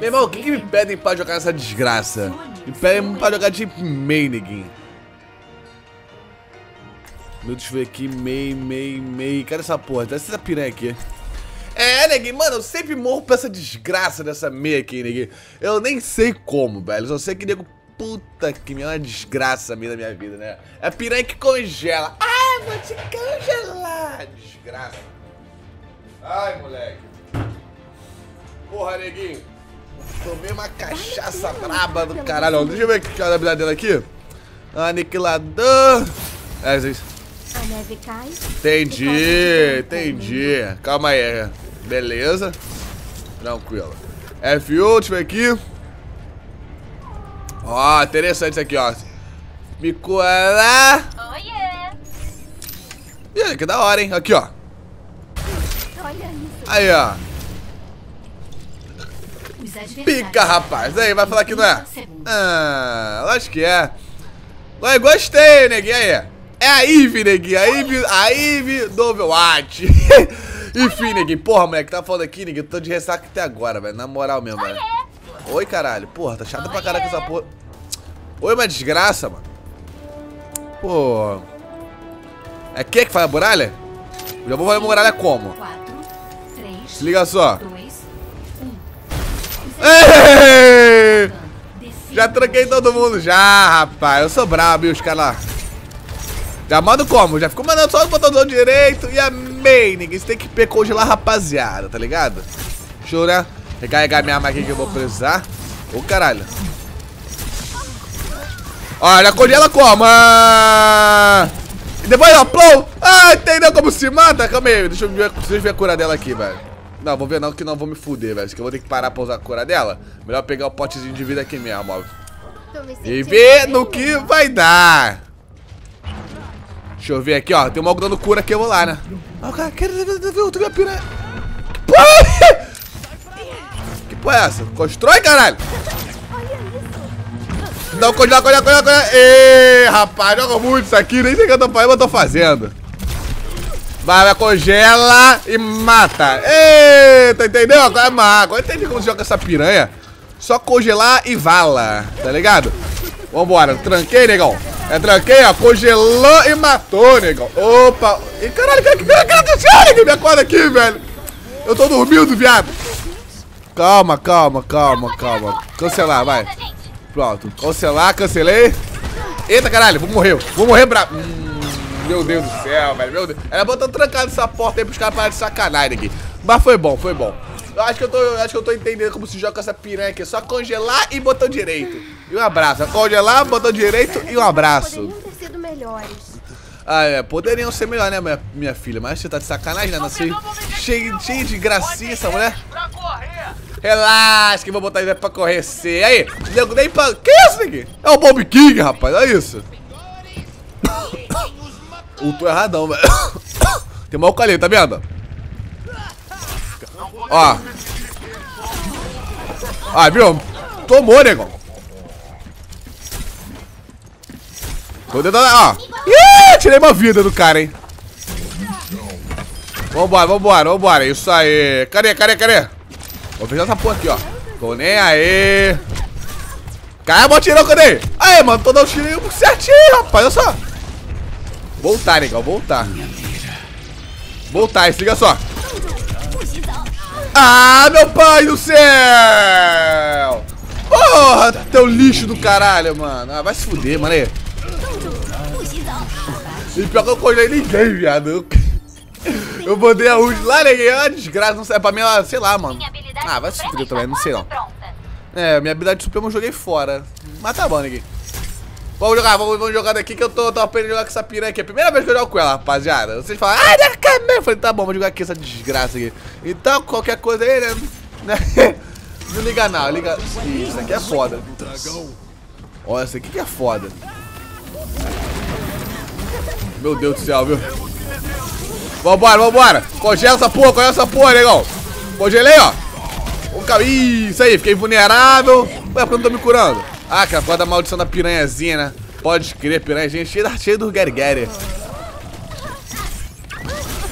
Meu irmão, o que, que me pedem pra jogar essa desgraça? Me pedem pra jogar de main, neguinho. Meu, deixa eu ver aqui. Main, main, main. Cadê essa porra? Deve ser essa piranha aqui. É, neguinho, mano, eu sempre morro pra essa desgraça dessa meia aqui, neguinho. Eu nem sei como, velho. Só sei que, nego, puta que me é uma desgraça a meia da minha vida, né? É a piranha que congela. Ah, vou te congelar. Desgraça. Ai, moleque. Porra, neguinho. Tomei uma cachaça braba do caralho. ó. Deixa eu ver aqui a habilidade dela aqui. Aniquilador. É, isso. A neve cai. Entendi, entendi. Calma aí. Beleza. Tranquilo. F1, deixa eu ver aqui. Ó, interessante isso aqui, ó. Me colar. Ih, que da hora, hein? Aqui, ó. Aí, ó. Pica, rapaz. Aí, vai falar que não é? 30 segundos. Ah, lógico que é. Ué, gostei, neguinho. Aí. É a Eve, neguinho. A Eve, a Eve do Overwatch. Enfim, neguinho. Porra, moleque, tá falando aqui, neguinho. Tô de ressaca até agora, velho. Na moral mesmo, velho. Oi, caralho. Porra, tá chato pra caralho com essa porra. Oi, uma desgraça, mano. Pô. É quem que faz a muralha? Já vou fazer a muralha como? 4, 3, Se liga só. 2, 1. Ei! Já troquei todo mundo já, rapaz. Eu sou brabo, e os caras. Já mando como? Já ficou mandando só o botãozão direito e a main. Ninguém tem que pe- congelar, rapaziada, tá ligado? Eu, né? Recarregar minha arma aqui que eu vou precisar. Ô, caralho. Olha, congela como? Ah! E depois, ó, plou. Ah, entendeu como se mata? Calma aí, deixa eu ver, deixa eu ver a cura dela aqui, velho. Não, vou ver não, que não vou me fuder, velho. Acho que eu vou ter que parar pra usar a cura dela. Melhor pegar o potezinho de vida aqui mesmo, ó. Me E ver no que vai dar. Deixa eu ver aqui, ó. Tem um dando cura aqui, eu vou lá, né? Ah, o cara quer ver outro minha piranha. Que porra? é? Que porra é essa? Constrói, caralho! Não, congela, congela, congela, congela. Ê, rapaz, joga muito isso aqui. Nem sei o que tô eu tô fazendo. Vai, congela e mata. Eita, entendeu? Agora é eu entendi como se joga essa piranha. Só congelar e vala, tá ligado? Vambora, tranquei, negão. É, tranquei, ó. Congelou e matou, negão. Opa. E caralho, que que que aconteceu, negão? Me acorda aqui, velho. Eu tô dormindo, viado. Calma, calma, calma, calma. Cancelar, vai. Pronto. Cancelar, cancelei. Eita, caralho, vou morrer. Vou morrer bravo. Meu Deus do céu, velho. Meu Deus. Era bom ter trancado essa porta aí pros caras pararem de sacanagem aqui. Mas foi bom, foi bom. Eu acho que eu tô, eu acho que eu tô entendendo como se joga essa piranha aqui. Só congelar e botão direito. E um abraço. Congelar, botão direito e um abraço. Poderiam ter sido melhores. Ah, é. Poderiam ser melhor, né, minha, minha filha? Mas você tá de sacanagem, né? Não sei. Cheio, cheio de gracinha essa mulher. Relaxa que eu vou botar ele pra correr. Aí, nego nem pra... Que isso, aqui? É o Bob King, rapaz. Olha isso. Eu tô erradão, velho. Tem mal ali, tá vendo? Ó. Ah, viu? Tomou, negão. Tô tentando... Ó. Ih, tirei uma vida do cara, hein. Vambora, vambora, vambora. Isso aí. Cadê, cadê, cadê? Vou fechar essa porra aqui, ó. Tô nem aí. Cai, bota tirão, cadê? Aí, mano, tô dando tirinho certinho, rapaz. Olha só. Voltar, negão, voltar. Voltar, se liga só. Ah, meu pai do céu! Porra, teu lixo do caralho, mano. Ah, vai se fuder, mano. Aí. E pior que eu congelei ninguém, viado. Eu, mandei a ult lá, neguei. É uma desgraça. Não sei, pra mim, ela, sei lá, mano. Ah, vai se fuder também, não sei não. É, minha habilidade suprema eu joguei fora. Mas tá bom, neguinho. Vamos jogar, vamos, vamos jogar daqui que eu tô, tô aprendendo a jogar com essa piranha aqui. É a primeira vez que eu jogo com ela, rapaziada. Vocês falam, ai, da câmera. Eu falei, tá bom, vamos jogar aqui essa desgraça aqui. Então, qualquer coisa aí, né? né? Não liga não, liga. Isso aqui é foda. Olha, isso aqui que é foda. Meu Deus do céu, viu? Vambora, vambora. Congela essa porra, congela essa porra, negão. Congelei, ó. Ih, isso aí, fiquei vulnerável. Ué, por que eu não tô me curando? Ah, que é causa da maldição da piranhazinha, né? Pode crer, piranhazinha cheia, cheia do Gary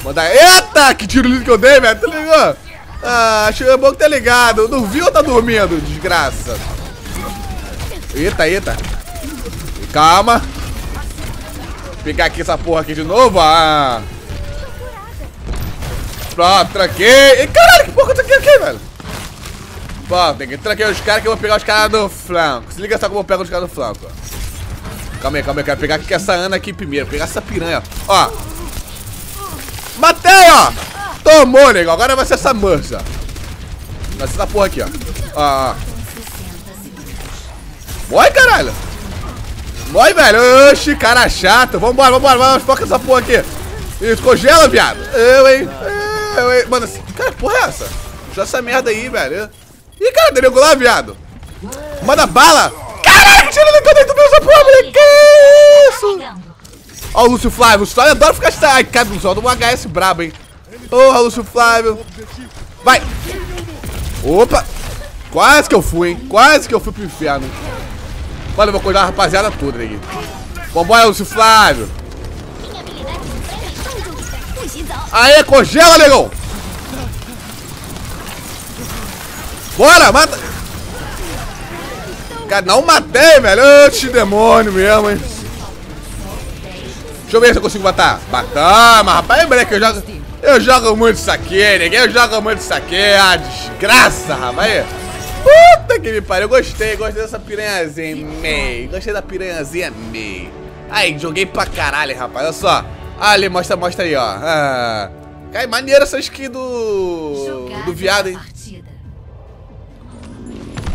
Mandar. Eita, que tiro lindo que eu dei, velho. Tu ligou? Ah, acho é bom que tá ligado. Não viu ou tá dormindo, desgraça? Eita, eita. Calma. Pegar aqui essa porra aqui de novo. Ah. Pronto, tranquei. Caralho, que porra eu tranquei aqui, velho? Pronto, tem que tranquei os caras que eu vou pegar os caras no flanco. Se liga só como eu pego os caras no flanco. Calma aí, calma aí, eu quero pegar aqui essa Ana aqui primeiro. Pegar essa piranha, ó. Matei, ó. Tomou, nego. Agora vai ser essa mancha. Vai ser essa porra aqui, ó. Ó, ó. 60 segundos. Morre, caralho. Morre, velho. Oxi, cara chato. Vambora, vambora. Vamos, foca essa porra aqui. Isso, congela, viado. Eu, hein. Eu, hein. Mano, assim, cara, porra é essa? Puxa essa merda aí, velho. Ih, cara, deu lá, viado. Manda bala. Caralho, tira ele dentro dessa porra, moleque. Que isso? Ó o Lúcio Flávio. Só eu adoro ficar... Ai, cara do céu. Do HS brabo, hein. Porra, Lúcio Flávio. Vai. Opa. Quase que eu fui, hein. Quase que eu fui pro inferno. Mano, eu vou cuidar da rapaziada toda aqui. Vambora, Lúcio Flávio. Aê, congela, negão. Bora, mata. Cara, não matei, velho. Oxi, demônio mesmo, hein. Deixa eu ver se eu consigo matar. Matamos, rapaz. Moleque, eu jogo. Eu jogo muito isso aqui, ninguém. Eu jogo muito isso aqui. Ah, desgraça, rapaz. Puta que me pariu. Eu gostei, gostei dessa piranhazinha. Mei. Gostei da piranhazinha, mei. Aí, joguei pra caralho, rapaz. Olha só. Ali, mostra, mostra aí, ó. Ah. Cai maneira essa skin do. Do viado, hein?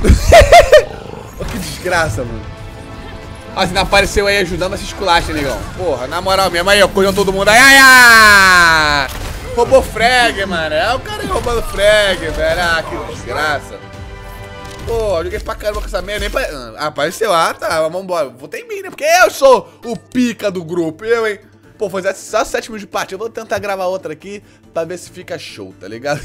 que desgraça, mano. Não apareceu aí ajudando, vai se esculacha, negão. Porra, na moral mesmo, aí, ó, correndo todo mundo aí. Ai, ai! Roubou frag, mano. É o cara aí roubando frag, velho. Ah, que desgraça. Pô, joguei pra caramba com essa merda. Nem pra... Ah, apareceu. Ah, tá. Vambora. Vou em mim, né? Porque eu sou o pica do grupo. Eu, hein? Pô, foi só 7 minutos de partida. Eu vou tentar gravar outra aqui pra ver se fica show, tá ligado?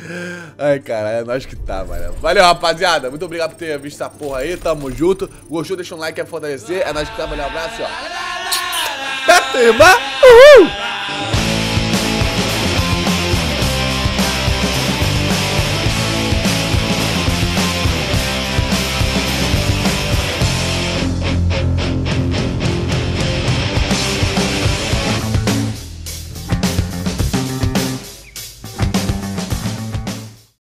Ai, cara, é nós que tá, mano. Valeu, rapaziada. Muito obrigado por ter visto essa porra aí. Tamo junto. Gostou? Deixa um like pra fortalecer. É nós que tá. Valeu, um abraço, ó. Uhul!